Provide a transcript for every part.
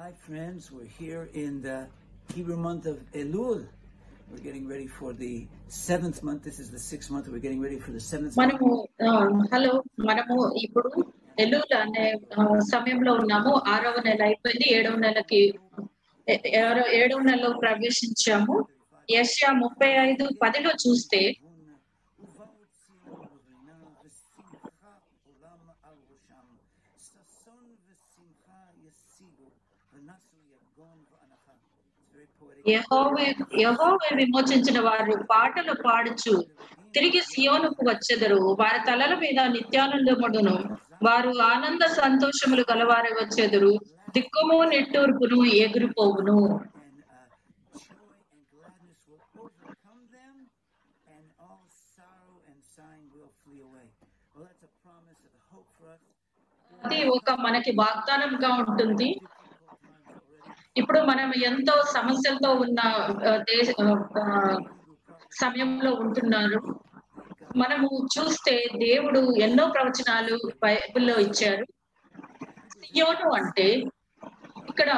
Hi, friends. We're here in the Hebrew month of Elul. We're getting ready for the seventh month. This is the sixth month. We're getting ready for the seventh month. మనము ఆ, hello మనము ఇప్పుడు ఎల్లుల అనే ఆ, సమయంలో ఉన్నాము ఆరవ నెల అయిపోయింది ఏడవ నెలకి ఏ- ఏడవ- ఏడవ నెలలో ప్రవేశించాము యష్యా ముప్పై ఐదు పదిలో చూస్తే యహోవే విమోచించిన వారు పాటలు పాడుచు తిరిగి సియోనుకు వచ్చెదరు. వారి తలల మీద నిత్యానందముడును. వారు ఆనంద సంతోషములు గలవారే వచ్చేదరు. దిక్కుము నిట్టూర్పును ఎగురుపోవును. ఒక మనకి వాగ్దానంగా ఉంటుంది. ఇప్పుడు మనం ఎంతో సమస్యలతో ఉన్న దేశ ఆ, సమయంలో ఉంటున్నారు. మనము చూస్తే దేవుడు ఎన్నో ప్రవచనాలు బైబిల్లో ఇచ్చారు. సియోను అంటే ఇక్కడ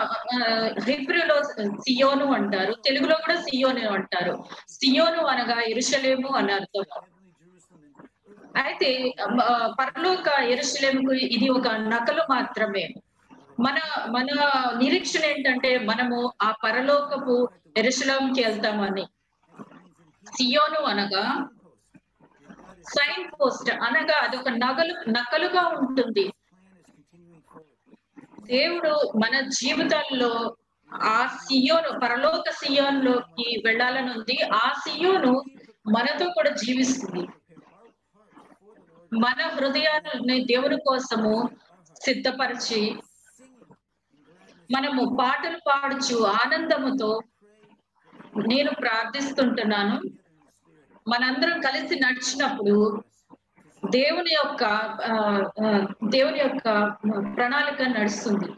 హిబ్రూలో సియోను అంటారు. తెలుగులో కూడా సియోను అంటారు. సియోను అనగా ఇరుషలేము అని అర్థం. అయితే పరలోక ఎరుసలేముకు ఇది ఒక నకలు మాత్రమే. మన మన నిరీక్షణ ఏంటంటే మనము ఆ పరలోకపు ఎరుసలంకి వెళ్తామని. సియోను అనగా సైన్ పోస్ట్ అనగా అదొక నగలు నకలుగా ఉంటుంది. దేవుడు మన జీవితాల్లో ఆ సియోను పరలోక సియోన్లోకి వెళ్ళాలని ఉంది. ఆ సియోను మనతో కూడా జీవిస్తుంది. మన హృదయాలని దేవుని కోసము సిద్ధపరిచి మనము పాటలు పాడుచు ఆనందముతో నేను ప్రార్థిస్తుంటున్నాను. మనందరం కలిసి నడిచినప్పుడు దేవుని యొక్క దేవుని యొక్క ప్రణాళిక నడుస్తుంది.